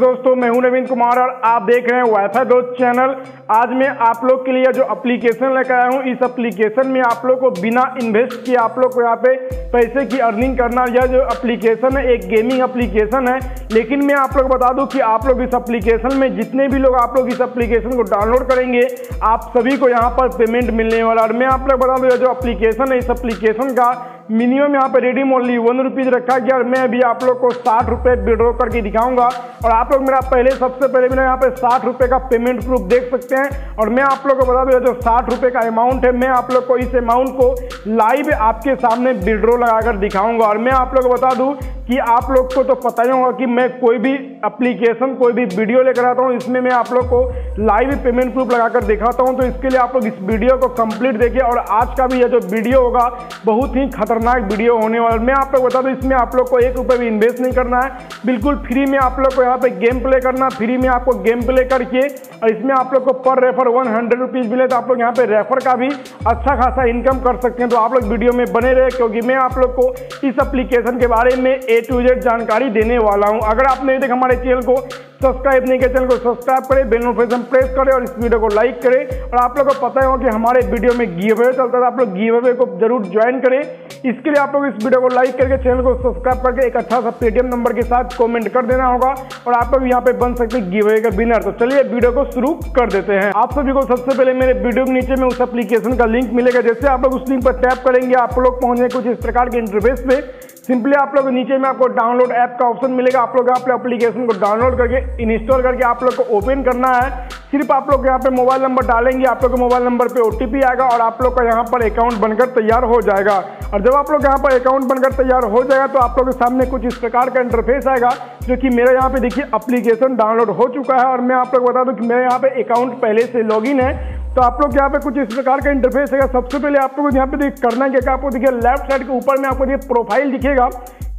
दोस्तों, मैं हूँ नवीन कुमार और आप देख रहे हैं वाईफाई दोस्त चैनल आज मैं आप लोग के लिए जो एप्लीकेशन लेकर आया हूँ, इस एप्लीकेशन में आप लोग को बिना इन्वेस्ट किए आप लोग को यहाँ पे पैसे की अर्निंग करना यह जो एप्लीकेशन है, एक गेमिंग एप्लीकेशन है। लेकिन मैं आप लोग बता दूँ कि आप लोग इस एप्लीकेशन में जितने भी लोग आप लोग इस एप्लीकेशन को डाउनलोड करेंगे, आप सभी को यहाँ पर पेमेंट मिलने वाला और मैं आप लोग बता दूँ जो एप्लीकेशन है, इस एप्लीकेशन का मिनिमम यहाँ पे रेडी ओनली वन रुपीज़ रखा गया और मैं अभी आप लोग को साठ रुपये विड्रॉ करके दिखाऊँगा। और आप लोग मेरा पहले, सबसे पहले मेरा यहाँ पे साठ रुपये का पेमेंट प्रूफ देख सकते हैं। और मैं आप लोग को बता दूँ जो साठ रुपये का अमाउंट है, मैं आप लोग को इस अमाउंट को लाइव आपके सामने विड्रॉ लगाकर दिखाऊँगा। और मैं आप लोग को बता दूँ कि आप लोग को तो पता ही होगा कि मैं कोई भी एप्लीकेशन कोई भी वीडियो लेकर आता हूँ, इसमें मैं आप लोग को लाइव पेमेंट प्रूफ लगाकर दिखाता हूँ। तो इसके लिए आप लोग इस वीडियो को कंप्लीट देखिए। और आज का भी यह जो वीडियो होगा, बहुत ही खतरनाक वीडियो होने वाला। मैं आप लोग बता दूँ, इसमें आप लोग को एक रुपये भी इन्वेस्ट नहीं करना है। बिल्कुल फ्री में आप लोग को यहाँ पे गेम प्ले करना फ्री में आपको गेम प्ले करके, और इसमें आप लोग को पर रेफर वन हंड्रेड रुपीज़ मिले तो आप लोग यहाँ पे रेफर का भी अच्छा खासा इनकम कर सकते हैं। तो आप लोग वीडियो में बने रहे, क्योंकि मैं आप लोग को इस अप्लीकेशन के बारे में ए टू जेड जानकारी देने वाला हूँ। अगर आपने देख हमारे चैनल को सब्सक्राइब नहीं किया चैनल को सब्सक्राइब करें बेल नोटिफिकेशन प्रेस करें, और इस वीडियो को लाइक करें। और आप लोग को पता होगा कि हमारे वीडियो में गिव अवे चलता है आप लोग गिव अवे को ज़रूर ज्वाइन करें। इसके लिए आप लोग इस वीडियो को लाइक करके चैनल को सब्सक्राइब करके एक अच्छा सा पेटीएम नंबर के साथ कॉमेंट कर देना होगा और आप लोग यहाँ पे बन सकते हैं गिव का विनर तो चलिए वीडियो को शुरू कर देते हैं आप सभी को सबसे पहले मेरे वीडियो के नीचे में उस एप्लीकेशन का लिंक मिलेगा जैसे आप लोग उस लिंक पर टैप करेंगे आप लोग पहुँचे कुछ इस प्रकार के इंटरफेस पे सिंपली आप लोग नीचे में आपको डाउनलोड ऐप का ऑप्शन मिलेगा आप लोग यहाँ पे एप्लीकेशन को डाउनलोड करके इंस्टॉल करके आप लोग को ओपन करना है सिर्फ़ आप लोग यहाँ पे मोबाइल नंबर डालेंगे आप लोग के मोबाइल नंबर पे ओटीपी आएगा और आप लोग का यहाँ पर अकाउंट बनकर तैयार हो जाएगा और जब आप लोग यहाँ पर अकाउंट बनकर तैयार हो जाएगा तो आप लोग के सामने कुछ इस प्रकार का इंटरफेस आएगा, जो कि मेरा यहाँ पे देखिए अप्लीकेशन डाउनलोड हो चुका है। और मैं आप लोग बता दूँ कि मेरे यहाँ पे अकाउंट पहले से लॉगिन है। तो आप लोग यहाँ पे कुछ इस प्रकार का इंटरफेस है सबसे पहले आप लोग यहाँ पे देख करना क्या आपको देखिए लेफ़्ट साइड के ऊपर में आपको ये प्रोफ़ाइल दिखेगा।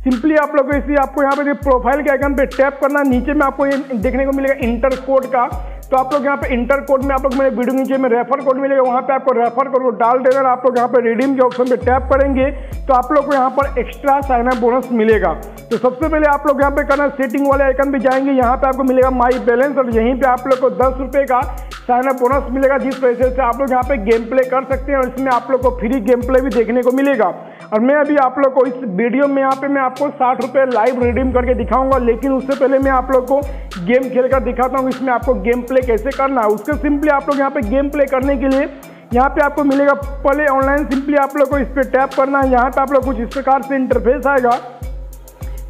सिंपली आप लोग को इसलिए आपको यहाँ पे प्रोफ़ाइल के आइकन पे टैप करना। नीचे में आपको ये देखने को मिलेगा इंटर कोड का। तो आप लोग यहाँ पे इंटर कोड में आप लोग मेरे वीडियो नीचे में रेफर कोड मिलेगा, वहाँ पे आपको रेफर कोड को डाल देना आप लोग यहाँ पे रिडीम के ऑप्शन पे टैप करेंगे तो आप लोग को यहाँ पर एक्स्ट्रा साइन अप बोनस मिलेगा। तो सबसे पहले आप लोग यहाँ पे करना सेटिंग वाले आइकन पे जाएँगे, यहाँ पे आपको मिलेगा माई बैलेंस और यहीं पे आप लोग को दस रुपये का साइन अप बोनस मिलेगा, जिस पैसे से आप लोग यहाँ पे गेम प्ले कर सकते हैं और इसमें आप लोग को फ्री गेम प्ले भी देखने को मिलेगा। और मैं अभी आप लोग को इस वीडियो में यहाँ पे मैं आपको साठ रुपये लाइव रिडीम करके दिखाऊँगा, लेकिन उससे पहले मैं आप लोग को गेम खेल कर दिखाता हूँ, इसमें आपको गेम प्ले कैसे करना है। उसके सिंपली आप लोग यहाँ पे गेम प्ले करने के लिए यहाँ पे आपको मिलेगा पहले ऑनलाइन सिंपली आप लोग को इस पर टैप करना है। यहाँ पे आप लोग कुछ इस प्रकार से इंटरफेस आएगा।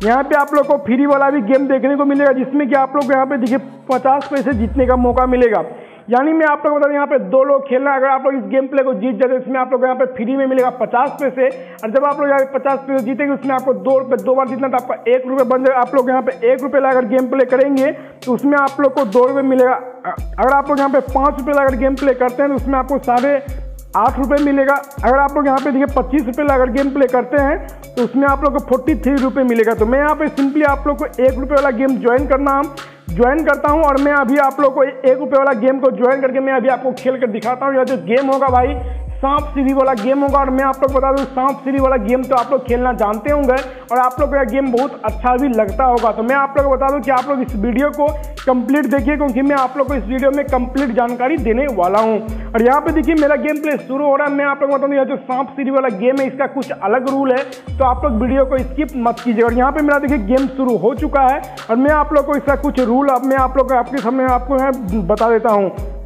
यहाँ पे आप लोग को फ्री वाला भी गेम देखने को मिलेगा, जिसमें कि आप लोग को यहाँ पे देखिए पचास पैसे जीतने का मौका मिलेगा। यानी मैं आप लोग बता दें, यहाँ पे दो लोग खेलना अगर आप लोग इस गेम प्ले को जीत जाते इसमें आप लोग यहाँ पे फ्री में मिलेगा पचास पैसे। और जब आप लोग यहाँ पे पचास पैसे जीतेंगे, उसमें आपको दो रुपये दो बार जीतना तो आपका एक रुपये बन जाएगा। आप लोग यहाँ पे एक रुपये लाकर गेम प्ले करेंगे तो उसमें आप लोग को दो रुपये मिलेगा। अगर आप लोग यहाँ पे पाँच रुपये लाकर गेम प्ले करते हैं तो उसमें आपको साढ़े आठ रुपये मिलेगा। अगर आप लोग यहाँ पे देखिए पच्चीस रुपये अगर गेम प्ले करते हैं तो उसमें आप लोग को फोर्टी थ्री रुपये मिलेगा। तो मैं यहाँ पे सिंपली आप लोग को एक रुपये वाला गेम ज्वाइन करना ज्वाइन करता हूँ और मैं अभी आप लोग को एक रुपये वाला गेम को ज्वाइन करके मैं अभी आपको खेल कर दिखाता हूँ। यह जो गेम होगा भाई सांप सीढ़ी वाला गेम होगा और मैं आप लोग बता दूँ, सांप सीढ़ी वाला गेम तो आप लोग खेलना जानते होंगे और आप लोग को यह गेम बहुत अच्छा भी लगता होगा। तो मैं आप लोग को बता दूँ कि आप लोग इस वीडियो को कंप्लीट देखिए, क्योंकि मैं आप लोग को इस वीडियो में कंप्लीट जानकारी देने वाला हूँ। और यहाँ पे देखिए, मेरा गेम प्ले शुरू हो रहा है। मैं आप लोग बता दूँ, यह जो सांप सीढ़ी वाला गेम है, इसका कुछ अलग रूल है। तो आप लोग वीडियो को स्किप मत कीजिए। और यहाँ पर मेरा देखिए गेम शुरू हो चुका है। और मैं आप लोग को इसका कुछ रूल अब मैं आप लोग आपके सामने आपको बता देता हूँ।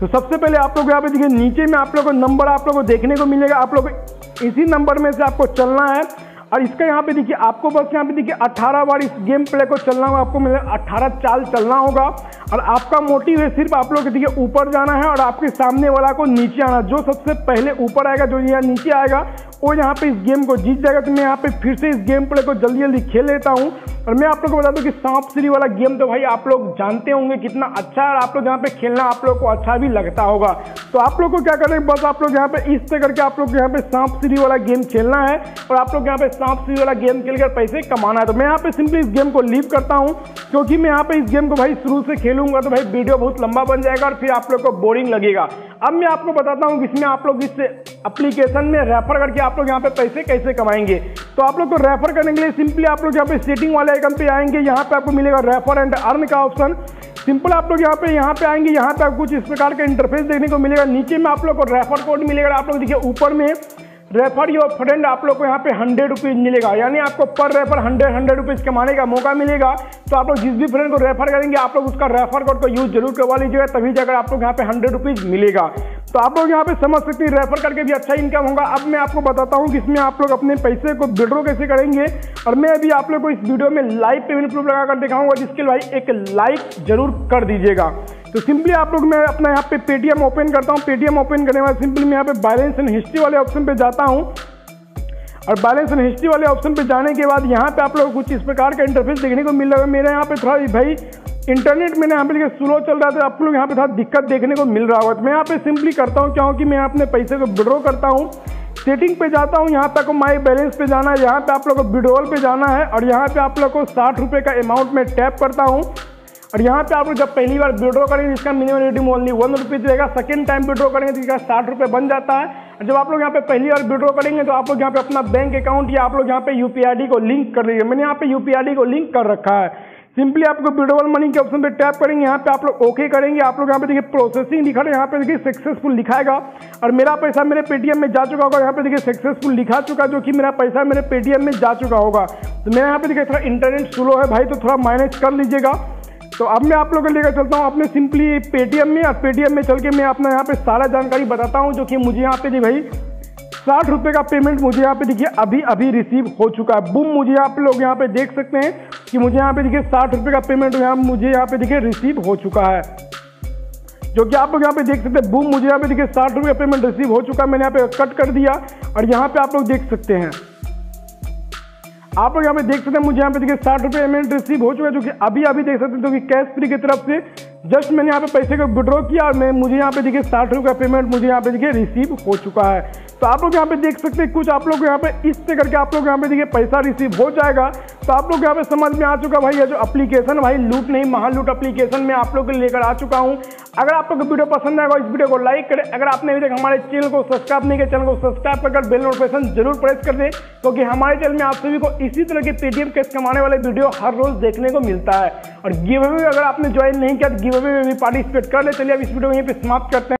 तो सबसे पहले आप लोग यहाँ पे देखिए, नीचे में आप लोग को नंबर आप लोग को देखने को मिलेगा। आप लोग इसी नंबर में से आपको चलना है। और इसका यहाँ पे देखिए, आपको बस यहाँ पे देखिए 18 बार इस गेम प्ले को चलना होगा, आपको मिलेगा 18 चाल चलना होगा। और आपका मोटिव है सिर्फ़ आप लोग देखिए, ऊपर जाना है और आपके सामने वाला को नीचे आना। जो सबसे पहले ऊपर आएगा, जो यहाँ नीचे आएगा वो यहाँ पे इस गेम को जीत जाएगा तो मैं यहाँ पे फिर से इस गेम प्ले को जल्दी जल्दी खेल लेता हूँ। और मैं आप लोग को बता दूँ कि सांप सीढ़ी वाला गेम तो भाई आप लोग जानते होंगे कितना अच्छा है, और आप लोग यहाँ पे खेलना आप लोग को अच्छा भी लगता होगा। तो आप लोग को क्या करना है, बस आप लोग यहाँ पे इस तरह करके आप लोग यहाँ पे सांप सीढ़ी वाला गेम खेलना है, और आप लोग यहाँ पे सांप सीढ़ी वाला गेम खेल कर पैसे कमाना है। तो मैं यहाँ पे सिंपली इस गेम को लीव करता हूँ, क्योंकि मैं यहाँ पे इस गेम को भाई शुरू से खेल खेलूँगा तो भाई वीडियो बहुत लंबा बन जाएगा और फिर आप लोग को बोरिंग लगेगा। अब मैं आपको बताता हूँ इसमें आप लोग इस एप्लीकेशन में रेफर करके आप लोग यहाँ पे पैसे कैसे कमाएँगे। तो आप लोग को रेफर करने के लिए सिंपली आप लोग यहाँ पे सेटिंग वाले आइकन पे आएँगे। यहाँ पे आपको मिलेगा रेफर एंड अर्न का ऑप्शन सिंपल आप लोग यहाँ पे यहाँ पे आएँगे। यहाँ पे आपको कुछ इस प्रकार का इंटरफेस देखने को मिलेगा। नीचे में आप लोग को रेफर कोड मिलेगा। आप लोग देखिए ऊपर में रेफर योर फ्रेंड आप लोग को यहाँ पे हंड्रेड रुपीज़ मिलेगा। यानी आपको पर रेफर हंड्रेड हंड्रेड रुपीज़ कमाने का मौका मिलेगा। तो आप लोग जिस भी फ्रेंड को रेफर करेंगे, आप लोग उसका रेफर कोड को यूज़ ज़रूर करवा लीजिएगा, तभी जाकर आप लोग यहाँ पे हंड्रेड रुपीज़ मिलेगा। तो आप लोग यहाँ पे समझ सकते हैं रेफर करके भी अच्छा इनकम होगा। अब मैं आपको बताता हूँ कि इसमें आप लोग अपने पैसे को विड्रॉ कैसे करेंगे। और मैं अभी आप लोग को इस वीडियो में लाइव पेमेंट प्रूफ लगाकर दिखाऊँगा, जिसके लिए भाई एक लाइक ज़रूर कर दीजिएगा। तो सिंपली आप लोग मैं अपना यहाँ पे पेटीएम ओपन करता हूँ। पेटीएम ओपन करने बाद सिंपली मैं यहाँ पे बैलेंस एंड हिस्ट्री वाले ऑप्शन पे जाता हूँ। और बैलेंस एंड हिस्ट्री वाले ऑप्शन पे जाने के बाद यहाँ पे आप लोग कुछ इस प्रकार का इंटरफेस देखने को मिल रहा है। मेरे यहाँ पे थोड़ा भाई इंटरनेट मैंने यहाँ पे देखिए स्लो चल रहा था, आप लोग यहाँ पे थोड़ा दिक्कत देखने को मिल रहा होगा। तो मैं यहाँ पे सिंपली करता हूँ क्योंकि मैं अपने पैसे को विड्रॉ करता हूँ। सेटिंग पे जाता हूँ, यहाँ आपको माई बैलेंस पे जाना है। यहाँ पे आप लोग को विड्रॉल पे जाना है। और यहाँ पे आप लोग को साठ रुपये का अमाउंट में टैप करता हूँ। और यहाँ पे आप लोग जब पहली बार विड्रॉ करेंगे इसका minimum rating only one rupees रहेगा सेकंड टाइम विड्रॉ करेंगे तो इसका साठ रुपये बन जाता है और जब आप लोग यहाँ पे पहली बार विड्रॉ करेंगे तो आप लोग यहाँ पे अपना बैंक अकाउंट या आप लोग यहाँ पे यूपीआईडी को लिंक कर दीजिए मैंने यहाँ पे यूपीआईडी को लिंक कर रखा है सिंपली आपको विड्रोवल मनी के ऑप्शन पे टैप करेंगे यहाँ पे आप लोग ओके करेंगे आप लोग यहाँ पे देखिए प्रोसेसिंग लिखा है यहाँ पे देखिए सक्सेसफुल लिखाएगा और मेरा पैसा मेरे पेटीएम में जा चुका होगा यहाँ पे देखिए सक्सेसफुल लिखा चुका जो कि मेरा पैसा मेरे पेटीएम में जा चुका होगा तो मेरा यहाँ पे देखिए थोड़ा इंटरनेट स्लो है भाई तो थोड़ा मैनेज कर लीजिएगा तो अब मैं आप लोगों को लेकर चलता हूँ अपने सिंपली पेटीएम में और पेटीएम में चल के मैं अपना यहाँ पे सारा जानकारी बताता हूँ जो कि मुझे यहाँ पे जी भाई साठ रुपये का पेमेंट मुझे यहाँ पे देखिए अभी अभी रिसीव हो चुका है बुम मुझे आप लोग यहाँ पे देख सकते हैं कि मुझे यहाँ पे देखिए साठ रुपये का पेमेंट यहाँ मुझे यहाँ पे देखिए रिसीव हो चुका है जो कि आप लोग यहाँ पे देख सकते हैं बुम मुझे यहाँ पे देखिए साठ रुपये का पेमेंट रिसीव हो चुका है मैंने यहाँ पे कट कर दिया और यहाँ पे आप लोग देख सकते हैं आप लोग यहाँ पे देख सकते हैं, मुझे यहाँ पे देखिए साठ रुपये पेमेंट रिसीव हो चुका है, जो कि अभी अभी देख सकते हैं, जो कि कैश फ्री की तरफ़ से जस्ट मैंने यहाँ पे पैसे को विड्रॉ किया और मैं मुझे यहाँ पे देखिए साठ रुपये का पेमेंट मुझे यहाँ पे देखिए रिसीव हो चुका है। तो आप लोग यहाँ पे देख सकते हैं, कुछ आप लोग यहाँ पे इस से करके आप लोग यहाँ पे देखिए पैसा रिसीव हो जाएगा। तो आप लोग यहाँ पे समझ में आ चुका भाई, ये जो एप्लीकेशन भाई लूट नहीं, महालूट एप्लीकेशन में आप लोग लेकर आ चुका हूँ। अगर आप लोग वीडियो पसंद आएगा, इस वीडियो को लाइक करें। अगर आपने अभी तक हमारे चैनल को सब्सक्राइब नहीं किया चैनल को सब्सक्राइब कर बेल नोटिफिकेशन ज़रूर प्रेस कर दें, क्योंकि हमारे चैनल में आप सभी को इसी तरह के पेटीएम कैश कमाने वाले वीडियो हर रोज देखने को मिलता है। और गिव अवे अगर आपने ज्वाइन नहीं किया तो अवे में भी पार्टिसिपेट कर ले। चलिए अब इस वीडियो यहीं पर समाप्त करते हैं।